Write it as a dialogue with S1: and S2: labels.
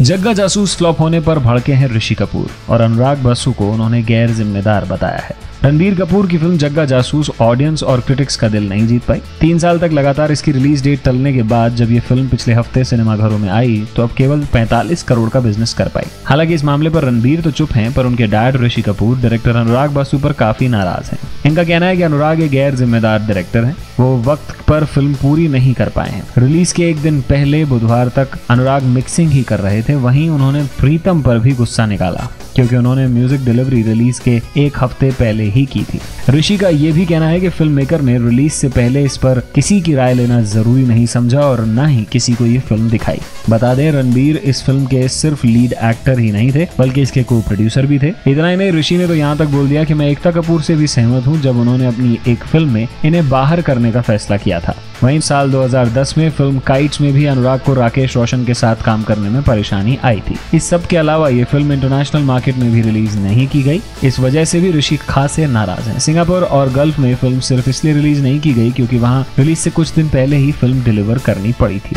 S1: जग्गा जासूस फ्लॉप होने पर भड़के हैं ऋषि कपूर और अनुराग बसु को उन्होंने गैर जिम्मेदार बताया है। रणबीर कपूर की फ़िल्म जग्गा जासूस ऑडियंस और क्रिटिक्स का दिल नहीं जीत पाई। तीन साल तक लगातार इसकी रिलीज़ डेट टलने के बाद जब ये फ़िल्म पिछले हफ़्ते सिनेमाघरों में आई तो अब केवल 45 करोड़ का बिज़नेस कर पाई। हालाँकि इस मामले पर रणबीर तो चुप हैं, पर उनके डैड ऋषि कपूर डायरेक्टर अनुराग बासु पर काफ़ी नाराज़ हैं। इनका कहना है कि अनुराग एक गैर जिम्मेदार डायरेक्टर हैं। वो वक्त पर फ़िल्म पूरी नहीं कर पाए हैं। रिलीज़ के एक दिन पहले बुधवार तक अनुराग मिक्सिंग ही कर रहे थे, वहीं उन्होंने प्रीतम पर भी गुस्सा निकाला। क्योंकि उन्होंने म्यूज़िक डिलीवरी रिलीज़ के एक हफ़्ते पहले ही की थी। ऋषि का ये भी कहना है कि फ़िल्म मेकर ने रिलीज़ से पहले इस पर किसी की राय लेना ज़रूरी नहीं समझा और न ही किसी को ये फ़िल्म दिखाई। बता दें, रणबीर इस फ़िल्म के सिर्फ़ लीड एक्टर ही नहीं थे, बल्कि इसके को प्रोड्यूसर भी थे। इतना ही नहीं, ऋषि ने तो यहाँ तक बोल दिया कि मैं एकता कपूर से भी सहमत हूँ जब उन्होंने अपनी एक फ़िल्म में इन्हें बाहर करने का फैसला किया था। वहीं साल 2010 में फ़िल्म काइट्स में भी अनुराग को राकेश रोशन के साथ काम करने में परेशानी आई थी। इस सब के अलावा ये फ़िल्म इंटरनेशनल मार्केट में भी रिलीज़ नहीं की गई। इस वजह से भी ऋषि खासे नाराज़ हैं। सिंगापुर और गल्फ में फ़िल्म सिर्फ़ इसलिए रिलीज़ नहीं की गई क्योंकि वहाँ रिलीज़ से कुछ दिन पहले ही फ़िल्म डिलीवर करनी पड़ी थी।